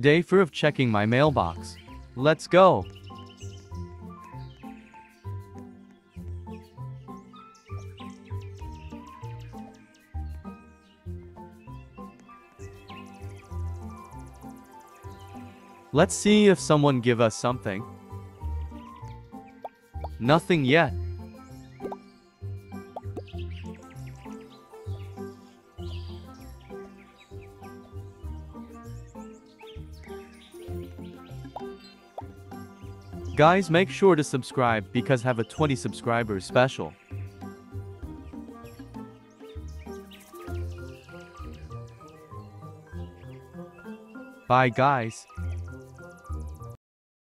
Day 4 of checking my mailbox. Let's go. Let's see if someone give us something. Nothing yet. Guys make sure to subscribe because have a 20 subscribers special. Bye guys.